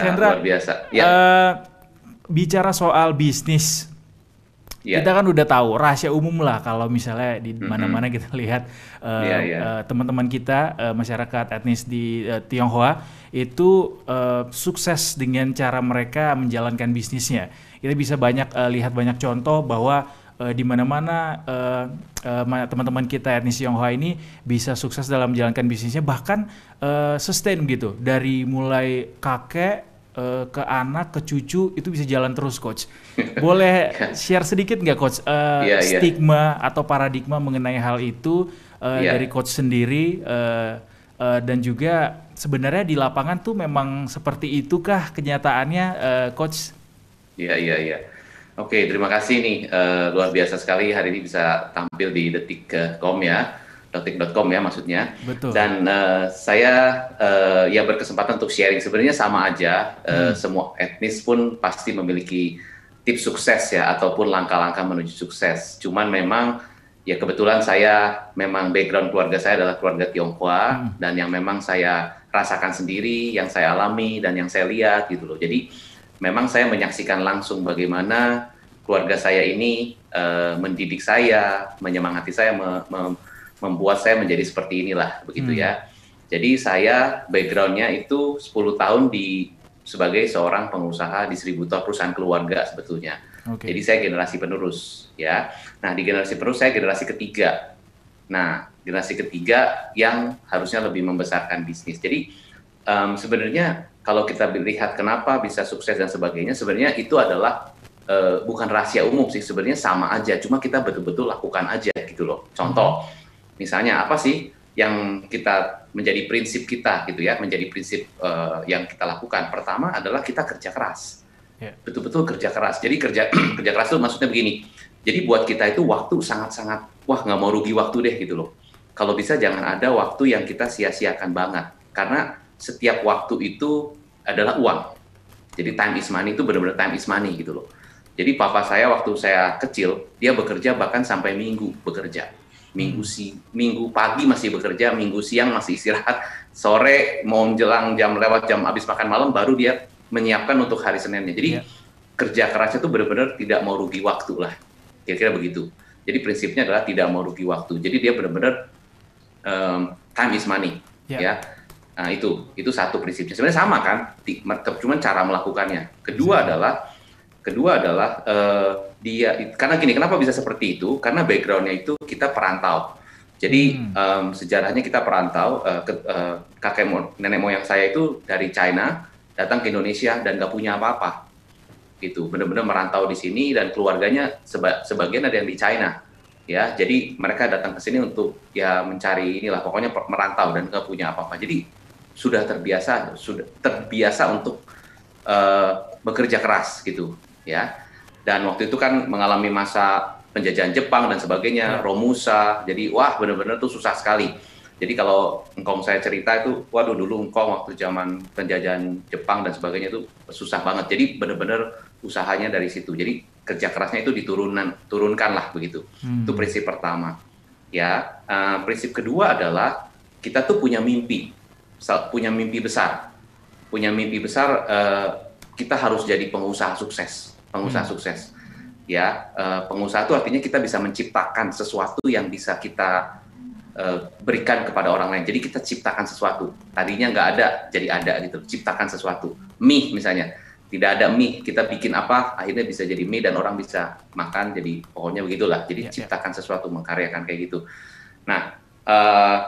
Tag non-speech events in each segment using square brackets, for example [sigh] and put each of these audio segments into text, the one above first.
Coach Hendra, luar biasa. Ya. Uh, bicara soal bisnis, Yeah. Kita kan udah tahu rahasia umum lah kalau misalnya di mana-mana mm -hmm. kita [laughs] lihat uh, yeah, yeah. uh, teman-teman kita uh, masyarakat etnis di uh, Tionghoa itu uh, sukses dengan cara mereka menjalankan bisnisnya. Kita bisa banyak uh, lihat banyak contoh bahwa uh, di mana-mana uh, uh, teman-teman kita etnis Tionghoa ini bisa sukses dalam menjalankan bisnisnya bahkan uh, sustain gitu dari mulai kakek uh, ke anak ke cucu itu bisa jalan terus coach. [laughs] Boleh share sedikit nggak coach uh, yeah, yeah. stigma atau paradigma mengenai hal itu uh, yeah. dari coach sendiri uh, uh, dan juga sebenarnya di lapangan tuh memang seperti itukah kenyataannya uh, coach? Iya iya iya. Oke, terima kasih nih uh, luar biasa sekali hari ini bisa tampil di detik.com ya detik.com ya maksudnya. Betul. Dan uh, saya uh, ya berkesempatan untuk sharing sebenarnya sama aja uh, hmm. semua etnis pun pasti memiliki tips sukses ya ataupun langkah-langkah menuju sukses. Cuman memang ya kebetulan saya memang background keluarga saya adalah keluarga Tionghoa hmm. dan yang memang saya rasakan sendiri, yang saya alami dan yang saya lihat gitu loh. Jadi memang saya menyaksikan langsung bagaimana keluarga saya ini uh, mendidik saya, menyemangati saya, me, me, membuat saya menjadi seperti inilah begitu hmm. ya. Jadi saya backgroundnya itu 10 tahun di sebagai seorang pengusaha distributor perusahaan keluarga sebetulnya. Okay. Jadi saya generasi penerus ya. Nah di generasi penerus saya generasi ketiga. Nah generasi ketiga yang harusnya lebih membesarkan bisnis. Jadi um, sebenarnya kalau kita lihat kenapa bisa sukses dan sebagainya, sebenarnya itu adalah uh, bukan rahasia umum sih. Sebenarnya sama aja. Cuma kita betul-betul lakukan aja gitu loh. Contoh. Hmm Misalnya apa sih yang kita menjadi prinsip kita gitu ya, menjadi prinsip uh, yang kita lakukan. Pertama adalah kita kerja keras. Ya. Betul-betul kerja keras. Jadi kerja [clears throat] kerja keras itu maksudnya begini. Jadi buat kita itu waktu sangat-sangat wah nggak mau rugi waktu deh gitu loh. Kalau bisa jangan ada waktu yang kita sia-siakan banget. Karena setiap waktu itu adalah uang. Jadi time is money itu benar-benar time is money gitu loh. Jadi papa saya waktu saya kecil, dia bekerja bahkan sampai minggu bekerja minggu hmm. si minggu pagi masih bekerja, minggu siang masih istirahat, sore mau menjelang jam lewat jam habis makan malam baru dia menyiapkan untuk hari Seninnya. Jadi yeah. kerja kerasnya itu benar-benar tidak mau rugi waktu lah, kira-kira begitu. Jadi prinsipnya adalah tidak mau rugi waktu. Jadi dia benar-benar um, time is money, yeah. ya. Nah itu itu satu prinsipnya. Sebenarnya sama kan, cuma cara melakukannya. Kedua adalah kedua adalah uh, dia karena gini kenapa bisa seperti itu? Karena backgroundnya itu kita perantau. Jadi hmm. um, sejarahnya kita perantau uh, ke, uh, kakek mo, nenek moyang saya itu dari China datang ke Indonesia dan nggak punya apa-apa. Gitu benar-benar merantau di sini dan keluarganya seba, sebagian ada yang di China. Ya jadi mereka datang ke sini untuk ya mencari inilah pokoknya merantau dan nggak punya apa-apa. Jadi sudah terbiasa sudah terbiasa untuk uh, bekerja keras gitu ya dan waktu itu kan mengalami masa penjajahan Jepang dan sebagainya, ya. Romusa, jadi wah benar-benar tuh susah sekali. Jadi kalau engkau saya cerita itu, waduh dulu engkau waktu zaman penjajahan Jepang dan sebagainya itu susah banget. Jadi benar-benar usahanya dari situ. Jadi kerja kerasnya itu diturunkan, turunkan lah begitu. Hmm. Itu prinsip pertama. Ya, uh, prinsip kedua adalah kita tuh punya mimpi, punya mimpi besar, punya mimpi besar. Uh, kita harus jadi pengusaha sukses pengusaha hmm. sukses. Ya, uh, pengusaha itu artinya kita bisa menciptakan sesuatu yang bisa kita uh, berikan kepada orang lain. Jadi kita ciptakan sesuatu. Tadinya nggak ada, jadi ada gitu. Ciptakan sesuatu. Mie misalnya, tidak ada mie, kita bikin apa, akhirnya bisa jadi mie dan orang bisa makan. Jadi pokoknya begitulah. Jadi ya, ya. ciptakan ya. sesuatu, mengkaryakan kayak gitu. Nah, uh,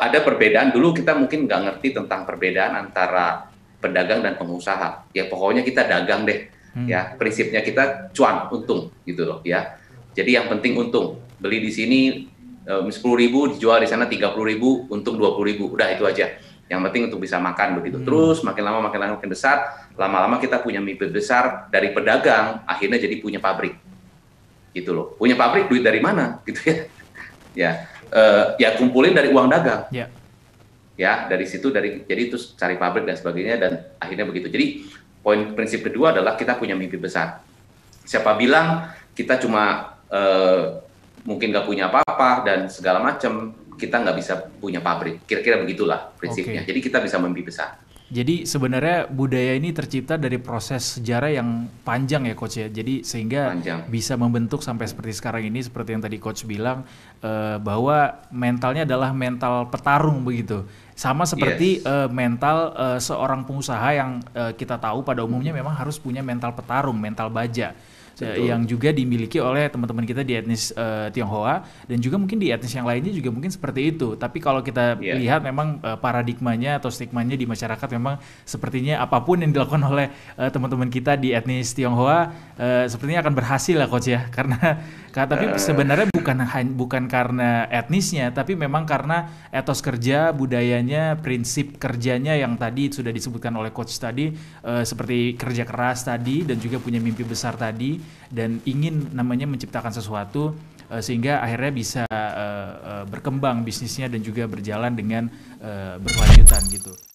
ada perbedaan. Dulu kita mungkin nggak ngerti tentang perbedaan antara pedagang dan pengusaha. Ya pokoknya kita dagang deh Hmm. Ya, prinsipnya kita cuan, untung gitu loh ya. Jadi yang penting untung. Beli di sini sepuluh ribu, dijual di sana tiga puluh ribu, untung dua puluh ribu. Udah itu aja. Yang penting untuk bisa makan begitu. Hmm. Terus makin lama makin lama makin besar, lama-lama kita punya mimpi besar dari pedagang, akhirnya jadi punya pabrik. Gitu loh. Punya pabrik duit dari mana? [laughs] Gitu ya. ya, uh, ya kumpulin dari uang dagang. Yeah ya dari situ dari jadi terus cari pabrik dan sebagainya dan akhirnya begitu jadi poin prinsip kedua adalah kita punya mimpi besar. Siapa bilang kita cuma uh, mungkin nggak punya apa-apa dan segala macam, kita nggak bisa punya pabrik. Kira-kira begitulah prinsipnya. Okay. Jadi kita bisa mimpi besar. Jadi sebenarnya budaya ini tercipta dari proses sejarah yang panjang ya coach ya. Jadi sehingga panjang. bisa membentuk sampai seperti sekarang ini seperti yang tadi coach bilang uh, bahwa mentalnya adalah mental petarung begitu. Sama seperti yes. uh, mental uh, seorang pengusaha yang uh, kita tahu pada umumnya memang harus punya mental petarung, mental baja. Betul. yang juga dimiliki oleh teman-teman kita di etnis uh, Tionghoa dan juga mungkin di etnis yang lainnya juga mungkin seperti itu. Tapi kalau kita yeah. lihat memang uh, paradigmanya atau stigmanya di masyarakat memang sepertinya apa pun yang dilakukan oleh uh, teman-teman kita di etnis Tionghoa uh, sepertinya akan berhasil lah coach ya karena tapi sebenarnya bukan bukan karena etnisnya tapi memang karena etos kerja, budayanya, prinsip kerjanya yang tadi sudah disebutkan oleh coach tadi uh, seperti kerja keras tadi dan juga punya mimpi besar tadi dan ingin namanya menciptakan sesuatu uh, sehingga akhirnya bisa uh, uh, berkembang bisnisnya dan juga berjalan dengan uh, berkelanjutan gitu.